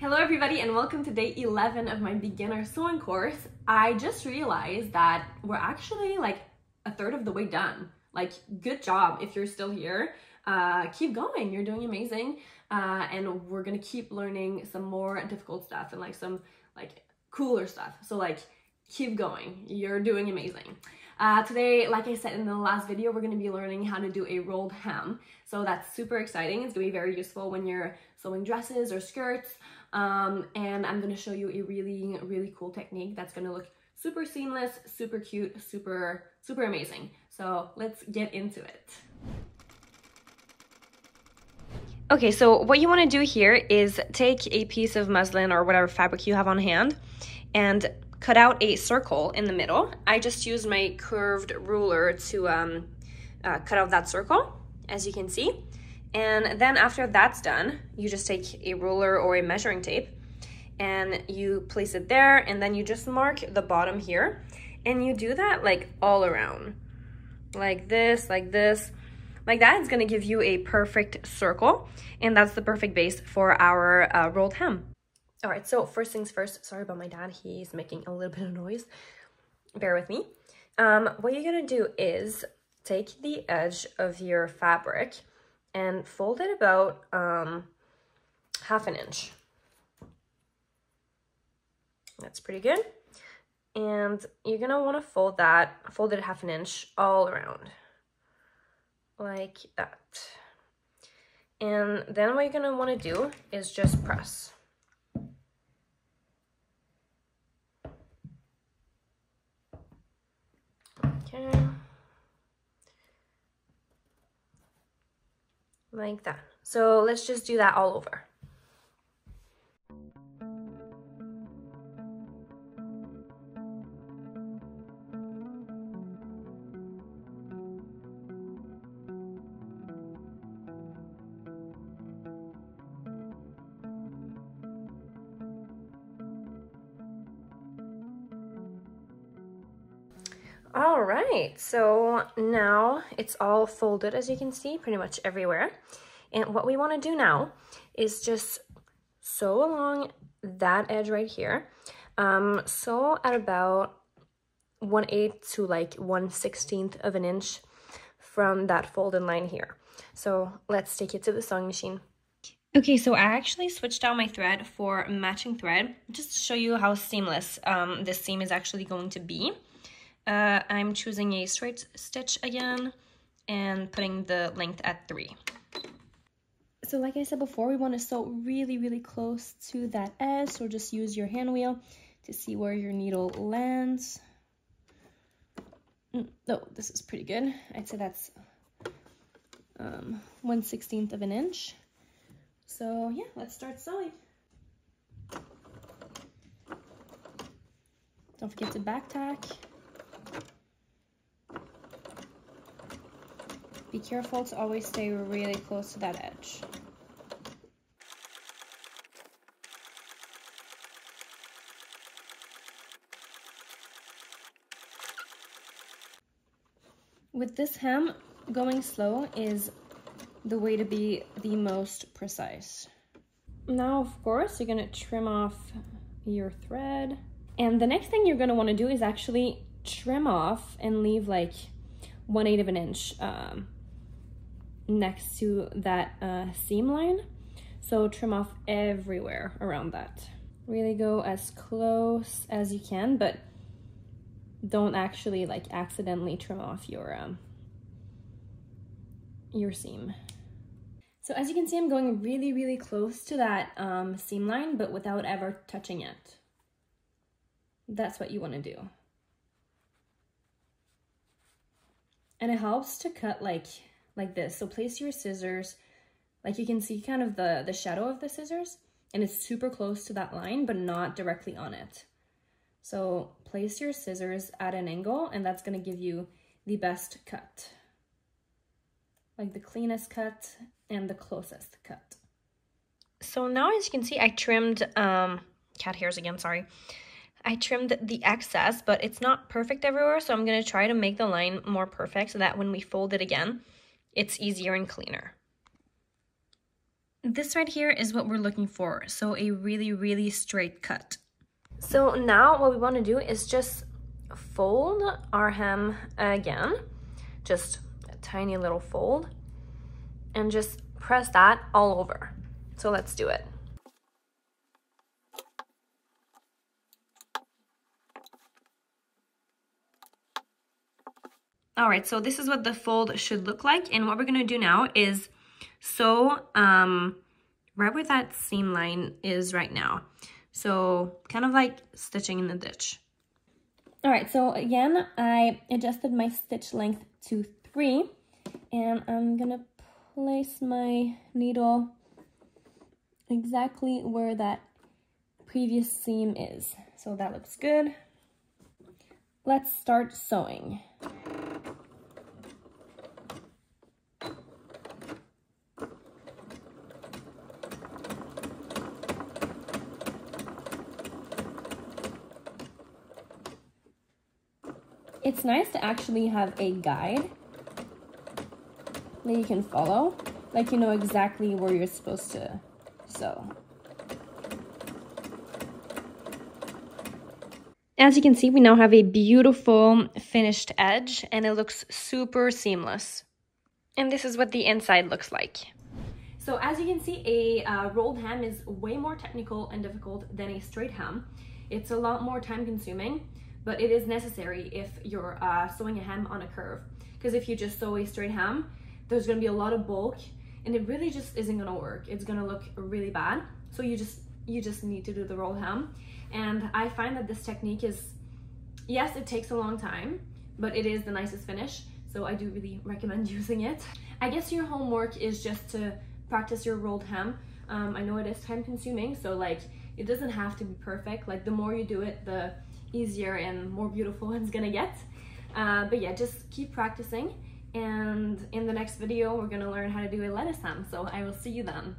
Hello everybody and welcome to day 11 of my beginner sewing course. I just realized that we're actually like a third of the way done. Like good job if you're still here. Uh, keep going, you're doing amazing. Uh, and we're gonna keep learning some more difficult stuff and like some like cooler stuff. So like keep going, you're doing amazing. Uh, today, like I said in the last video, we're going to be learning how to do a rolled hem. So that's super exciting. It's going to be very useful when you're sewing dresses or skirts. Um, and I'm to show you a really, really cool technique that's to look super seamless, super cute, super, super amazing. So let's get into it. Okay, so what you want to do here is take a piece of muslin or whatever fabric you have on hand and cut out a circle in the middle. I just used my curved ruler to um, uh, cut out that circle, as you can see. And then after that's done, you just take a ruler or a measuring tape and you place it there and then you just mark the bottom here. And you do that like all around, like this, like this, like that. It's gonna give you a perfect circle and that's the perfect base for our uh, rolled hem. All right, so first things first, sorry about my dad. He's making a little bit of noise. Bear with me. Um, what you're gonna do is take the edge of your fabric and fold it about um, half an inch. That's pretty good. And you're gonna wanna fold that, fold it half an inch all around, like that. And then what you're gonna wanna do is just press. Okay. Like that. So let's just do that all over. All right, so now it's all folded as you can see pretty much everywhere. And what we wanna do now is just sew along that edge right here. Um, sew at about 1 8 to like 1 16th of an inch from that folded line here. So let's take it to the sewing machine. Okay, so I actually switched out my thread for matching thread just to show you how seamless um, this seam is actually going to be. Uh, I'm choosing a straight stitch again and putting the length at three. So like I said before, we want to sew really, really close to that edge. So just use your hand wheel to see where your needle lands. Mm, oh, this is pretty good. I'd say that's um, 1 16th of an inch. So yeah, let's start sewing. Don't forget to back tack. Be careful to always stay really close to that edge. With this hem, going slow is the way to be the most precise. Now, of course, you're gonna trim off your thread. And the next thing you're gonna wanna do is actually trim off and leave like one eighth of an inch um, next to that uh, seam line. So trim off everywhere around that. Really go as close as you can, but don't actually like accidentally trim off your um, your seam. So as you can see, I'm going really, really close to that um, seam line, but without ever touching it. That's what you want to do. And it helps to cut like like this. So place your scissors, like you can see kind of the, the shadow of the scissors, and it's super close to that line, but not directly on it. So place your scissors at an angle, and that's gonna give you the best cut. Like the cleanest cut and the closest cut. So now as you can see, I trimmed, um, cat hairs again, sorry. I trimmed the excess, but it's not perfect everywhere, so I'm going to try to make the line more perfect so that when we fold it again, it's easier and cleaner. this right here is what we're looking for. So a really, really straight cut. So now what we want to do is just fold our hem again, just a tiny little fold, and just press that all over. So let's do it. All right, so this is what the fold should look like. And what we're gonna do now is sew um, right where that seam line is right now. So kind of like stitching in the ditch. All right, so again, I adjusted my stitch length to three and I'm gonna place my needle exactly where that previous seam is. So that looks good. Let's start sewing. It's nice to actually have a guide that you can follow, like you know exactly where you're supposed to sew. As you can see, we now have a beautiful finished edge and it looks super seamless. And this is what the inside looks like. So as you can see, a uh, rolled hem is way more technical and difficult than a straight hem. It's a lot more time consuming but it is necessary if you're uh, sewing a hem on a curve. Because if you just sew a straight hem, there's gonna be a lot of bulk and it really just isn't gonna work. It's gonna look really bad. So you just you just need to do the roll hem. And I find that this technique is, yes, it takes a long time, but it is the nicest finish. So I do really recommend using it. I guess your homework is just to practice your rolled hem. Um, I know it is time consuming, so like it doesn't have to be perfect. Like the more you do it, the easier and more beautiful it's gonna get. Uh, but yeah, just keep practicing. And in the next video, we're gonna learn how to do a lettuce hem. So I will see you then.